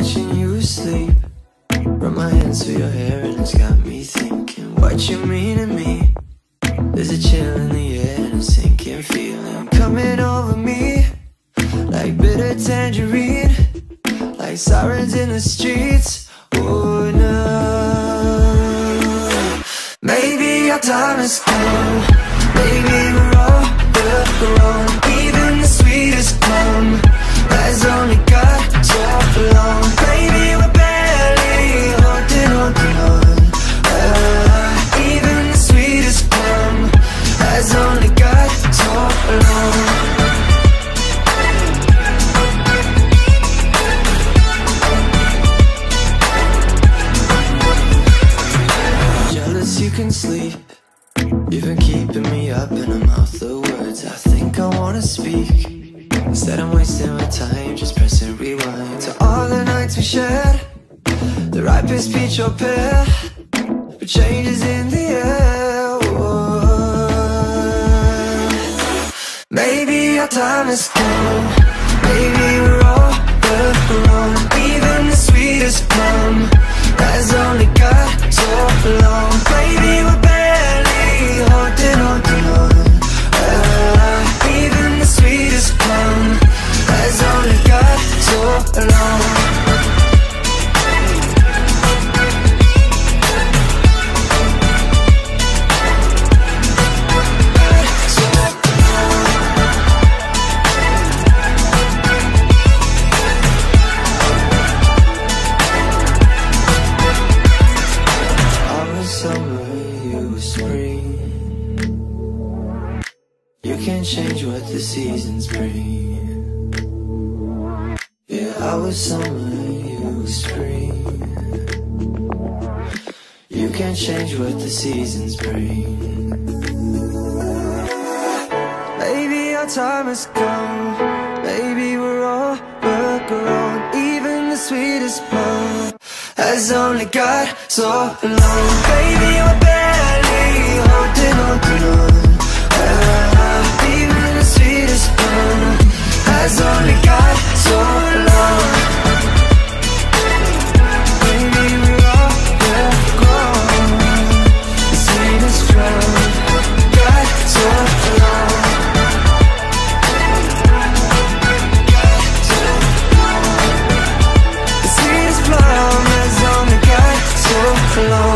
watching you sleep. Run my hands through your hair and it's got me thinking What you mean to me? There's a chill in the air and a sinking feeling Coming over me. Like bitter tangerine Like sirens in the streets. Oh no. Maybe our time has come Maybe can sleep. You've been keeping me up and I'm out the words. I think I wanna speak. Instead I'm wasting my time just pressing rewind To all the nights we shared. The ripest peach or pear. But changes in the air. Whoa. Maybe our time has come. Maybe we're all alone Even the sweetest plum You can't change what the seasons bring. Summer, you were spring. You can't change what the seasons bring. Maybe our time has come. Maybe we're all overgrown. Even the sweetest plum has only got so long. Baby, floor